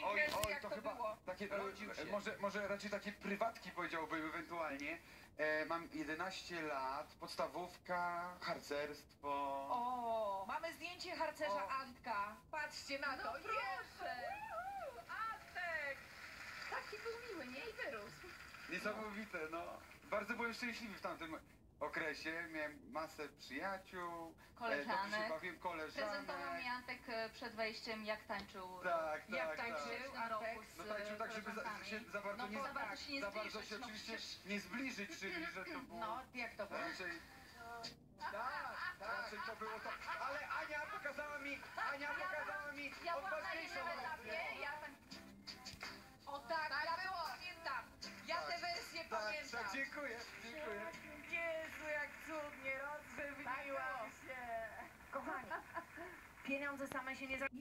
pierwsze Oj, imprezy, oj, jak to to, chyba było? takie, Rodził się. może, może raczej takie prywatki powiedziałbym ewentualnie. E, mam 11 lat, podstawówka, harcerstwo. O, mamy zdjęcie harcerza O. Antka. Patrzcie na No to. proszę. Uuu, Antek! Taki był miły, nie? I wyrósł. Niesamowite, no. Bardzo byłem szczęśliwy w tamtym okresie. Miałem masę przyjaciół, e, dobrze się Koleżanek. bawiłem, Prezentował koleżanek. E, przed wejściem, jak tańczył. Tak, Jak tak, tak. tańczył z No tańczył tak, żeby za, się za bardzo No nie, bo za, bardzo się nie za bardzo zbliżyć, się no oczywiście przecież- nie zbliżyć, czyli że to było No, jak to było? raczej... Tak, tak, raczej to było to. Ale Ania pokazała mi, Ania pokazała mi Ja byłam na odważniejszą innym wersję. etapie, ja tak O tak, Tak ja było. to pamiętam. Ja Tak, tę wersję Tak, pamiętam. tak, dziękuję, dziękuję. Jezu, jak cudnie, pieniądze same się nie zrobią.